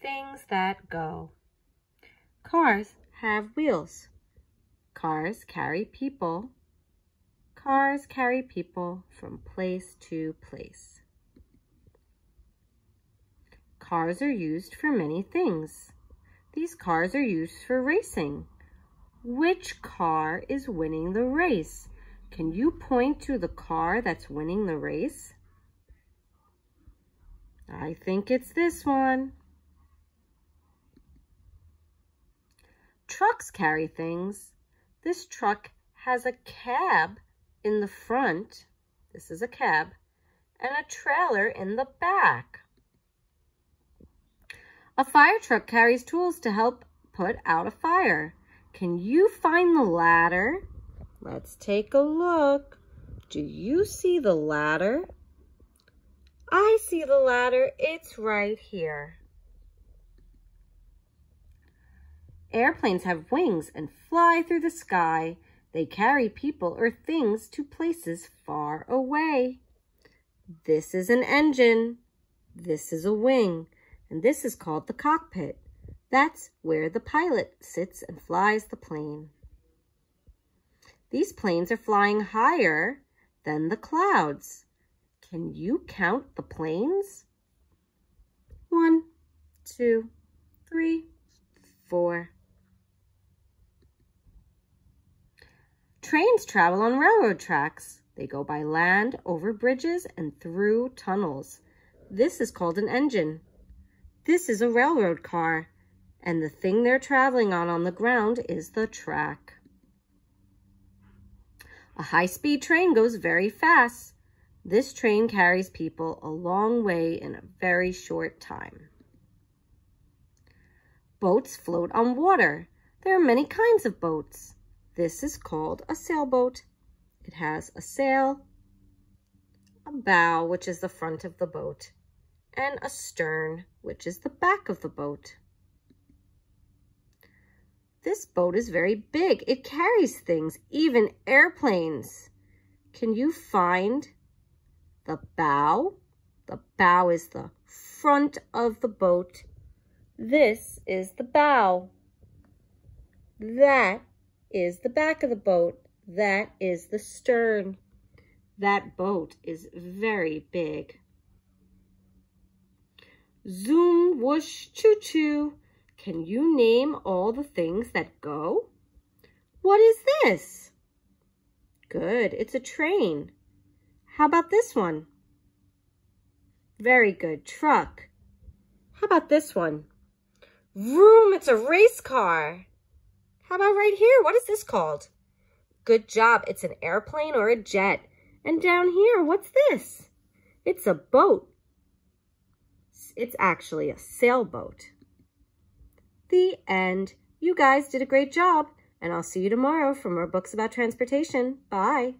Things that go. Cars have wheels. Cars carry people. Cars carry people from place to place. Cars are used for many things. These cars are used for racing. Which car is winning the race? Can you point to the car that's winning the race? I think it's this one. Trucks carry things. This truck has a cab in the front. This is a cab. And a trailer in the back. A fire truck carries tools to help put out a fire. Can you find the ladder? Let's take a look. Do you see the ladder? I see the ladder. It's right here. Airplanes have wings and fly through the sky. They carry people or things to places far away. This is an engine. This is a wing. And this is called the cockpit. That's where the pilot sits and flies the plane. These planes are flying higher than the clouds. Can you count the planes? One, two, three, four. Trains travel on railroad tracks. They go by land, over bridges, and through tunnels. This is called an engine. This is a railroad car, and the thing they're traveling on on the ground is the track. A high-speed train goes very fast. This train carries people a long way in a very short time. Boats float on water. There are many kinds of boats. This is called a sailboat. It has a sail, a bow, which is the front of the boat, and a stern, which is the back of the boat. This boat is very big. It carries things, even airplanes. Can you find the bow? The bow is the front of the boat. This is the bow. That is the back of the boat. That is the stern. That boat is very big. Zoom, whoosh, choo-choo. Can you name all the things that go? What is this? Good, it's a train. How about this one? Very good, truck. How about this one? Vroom, it's a race car. How about right here? What is this called? Good job. It's an airplane or a jet. And down here, what's this? It's a boat. It's actually a sailboat. The end. You guys did a great job, and I'll see you tomorrow for more books about transportation. Bye.